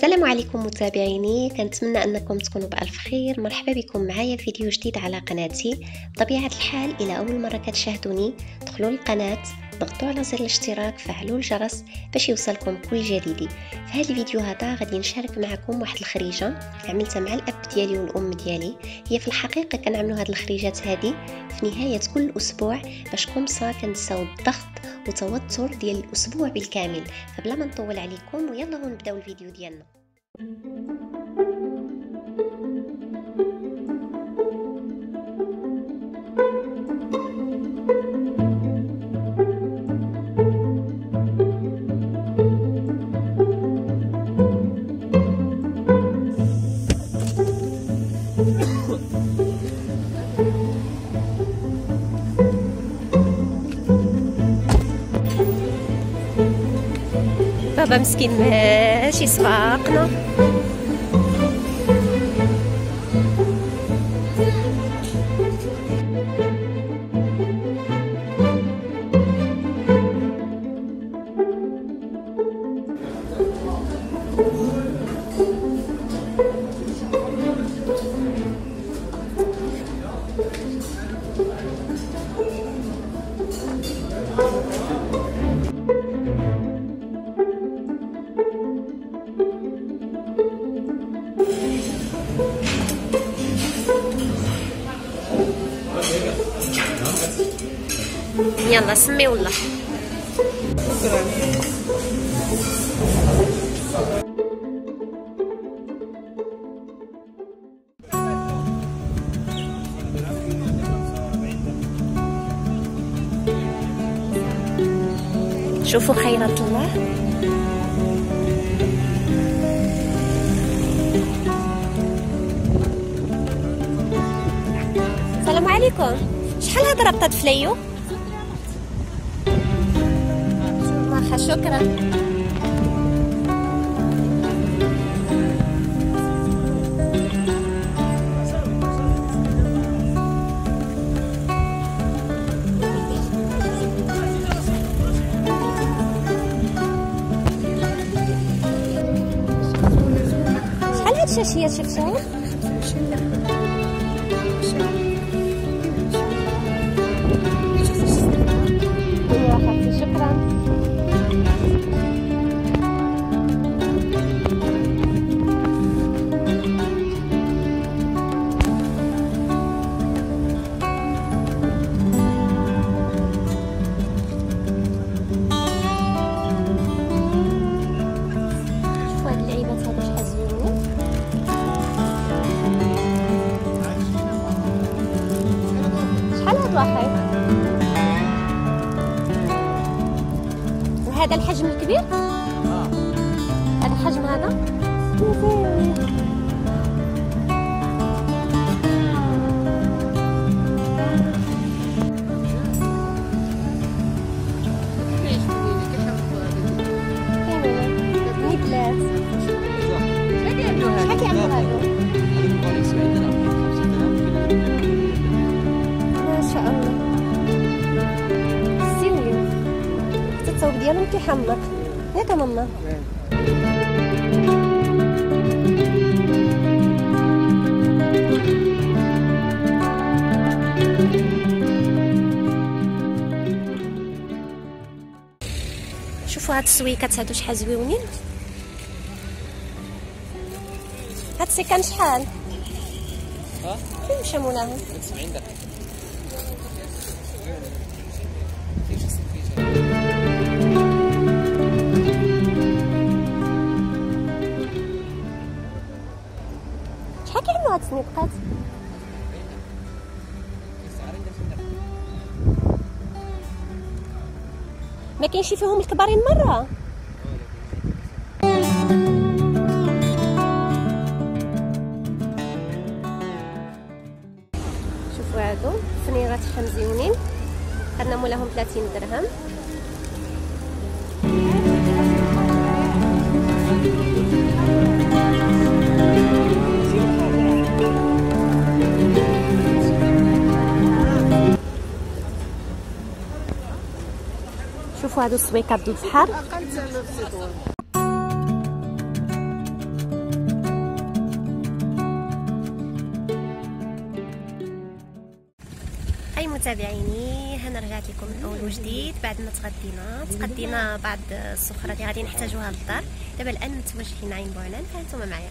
السلام عليكم متابعيني. كنتمنى أنكم تكونوا بألف خير. مرحبا بكم معايا فيديو جديد على قناتي. بطبيعة الحال إلى أول مرة كتشاهدوني دخلوا للقناة. ضغطوا على زر الاشتراك فعلوا الجرس باش يوصلكم كل جديدي في هذا الفيديو هذا غادي نشارك معكم واحد الخريجة عملتها مع الأب ديالي والأم ديالي. هي في الحقيقة كنعملوا هاد الخريجات هذه في نهاية كل أسبوع باش كومسا كنساو الضغط وتوتر ديال الأسبوع بالكامل. فبلا ما نطول عليكم ويلا نبداو الفيديو ديالنا. بابا مسكين ماشي سباقنا يلا سمي والله شوفوا خيرات الله. السلام عليكم. شحال هاد ربطة فليو؟ الله شكرا شحال هاد شفتهم؟ واحد وهذا الحجم الكبير؟ هذا الحجم هذا؟ ديالهم كيحمق ياك ماما شوفوا هاد السويكات هادو شحال زويونين. هاد السكان شحال؟ ها؟ فين مشى مولاهم 70 درهم هاد السنيطقات ما كاينش فيهم الكبارين مرة. شوفوا هادو فنيرات شحال مزيونين خدنا مولاهم 30 درهم. شوفوا هادو السويكات البحر أي متابعيني هنا رجعت لكم من أول وجديد بعد ما تغدينا. تغدينا بعض السخرة اللي غادي نحتاجوها للدار. دابا الآن متوجهين عين بوعلان فانتوما معايا.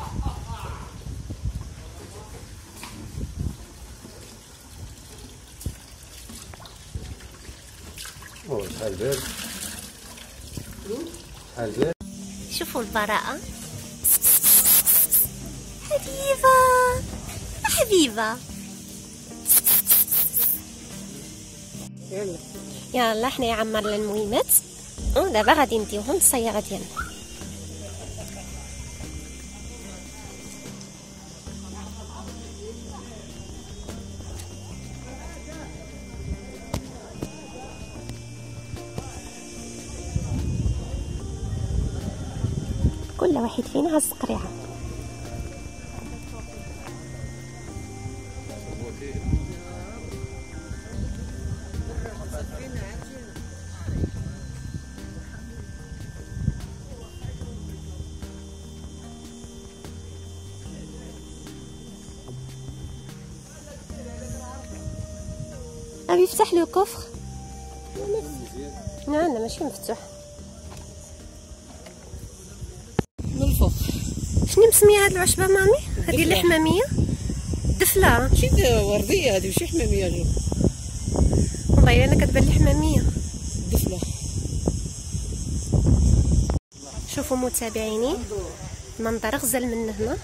شحال بارد شحال بارد شوفوا البراءة. حبيبة. حبيبة. يلا. يلا حنا عمرنا المهمات ودابا غادي نديوهم للسيارة ديالنا كل واحد فينا هز قريعه أبي يفتح له كفر؟ لا لا ماشي مفتوح. شنو مسمية هاد العشبة مامي؟ هذه اللي حماميه دفلة. ماشي وردية هذه ماشي حمامية جو والله أنا كتبان لي حمامية. دفلة. شوفوا متابعيني. المنظر غزل من هنا.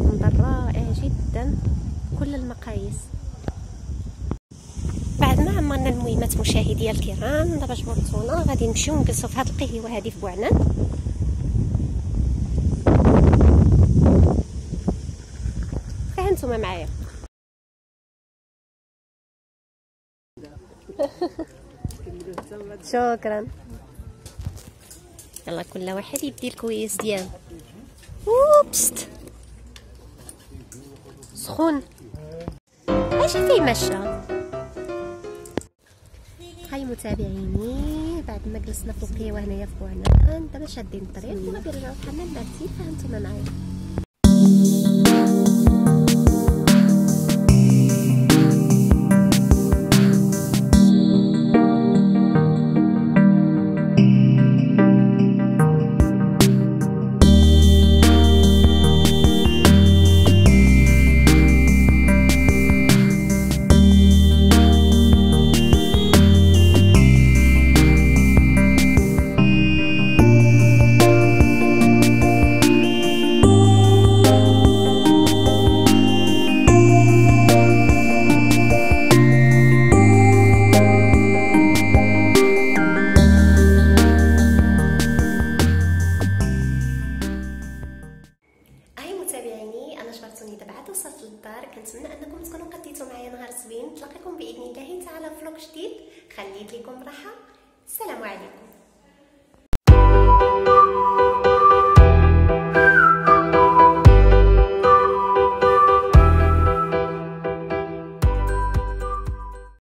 منظر رائع جدا. كل المقاييس. بعد ما عمرنا المهمات مشاهدي الكرام دابا جبرتونا غادي نمشيو نجلسوا في هاد القهوة هادي في بوعنان فهمتوا معايا. شكرا. يلا كل واحد يدي الكويس ديالو. أوبست. سخون. ماشي مشى؟ هاي متابعيني بعد ما جلسنا فوق القهوه هنايا في دابا شادين الطريق وغادي نرجعو بحالنا لدارتي فهمتونا معايا. كنتمنى انكم تكونوا قضيتوا معايا نهار زوين نتلاقاكم باذن الله تعالى فلوق جديد خليت لكم راحه السلام عليكم